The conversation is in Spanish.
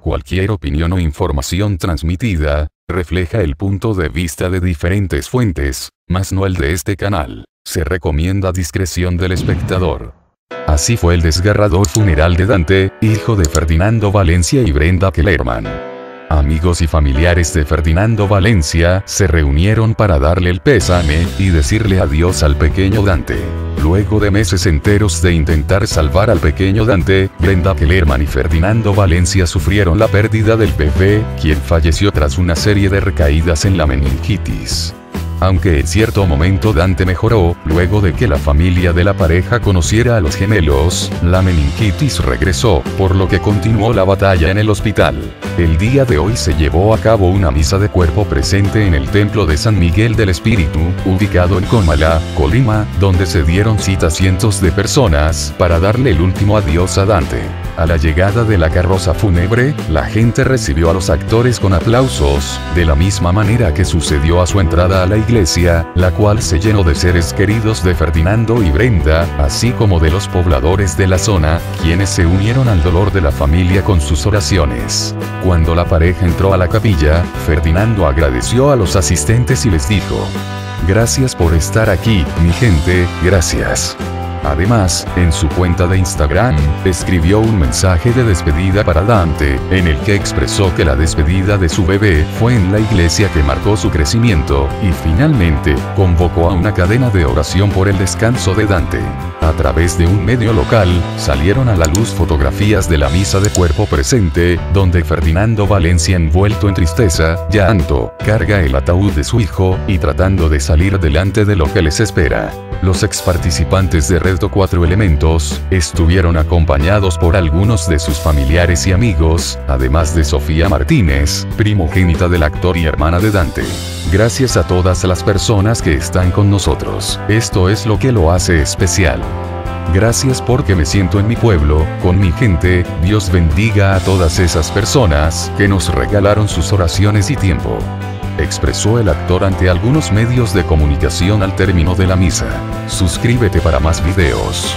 cualquier opinión o información transmitida, refleja el punto de vista de diferentes fuentes, mas no el de este canal. Se recomienda discreción del espectador. Así fue el desgarrador funeral de Dante, hijo de Ferdinando Valencia y Brenda Kellerman. Amigos y familiares de Ferdinando Valencia se reunieron para darle el pésame y decirle adiós al pequeño Dante. Luego de meses enteros de intentar salvar al pequeño Dante, Brenda Kellerman y Ferdinando Valencia sufrieron la pérdida del bebé, quien falleció tras una serie de recaídas en la meningitis. Aunque en cierto momento Dante mejoró, luego de que la familia de la pareja conociera a los gemelos, la meningitis regresó, por lo que continuó la batalla en el hospital. El día de hoy se llevó a cabo una misa de cuerpo presente en el templo de San Miguel del Espíritu, ubicado en Comala, Colima, donde se dieron cita cientos de personas para darle el último adiós a Dante. A la llegada de la carroza fúnebre, la gente recibió a los actores con aplausos, de la misma manera que sucedió a su entrada a la iglesia, la cual se llenó de seres queridos de Ferdinando y Brenda, así como de los pobladores de la zona, quienes se unieron al dolor de la familia con sus oraciones. Cuando la pareja entró a la capilla, Ferdinando agradeció a los asistentes y les dijo, Gracias por estar aquí, mi gente, gracias. Además, en su cuenta de Instagram, escribió un mensaje de despedida para Dante, en el que expresó que la despedida de su bebé fue en la iglesia que marcó su crecimiento, y finalmente, convocó a una cadena de oración por el descanso de Dante. A través de un medio local, salieron a la luz fotografías de la misa de cuerpo presente, donde Ferdinando Valencia envuelto en tristeza, llanto, carga el ataúd de su hijo, y tratando de salir delante de lo que les espera. Los ex participantes de 4 Elementos, estuvieron acompañados por algunos de sus familiares y amigos, además de Sofía Martínez, primogénita del actor y hermana de Dante. Gracias a todas las personas que están con nosotros, esto es lo que lo hace especial. Gracias porque me siento en mi pueblo, con mi gente, Dios bendiga a todas esas personas que nos regalaron sus oraciones y tiempo expresó el actor ante algunos medios de comunicación al término de la misa. Suscríbete para más videos.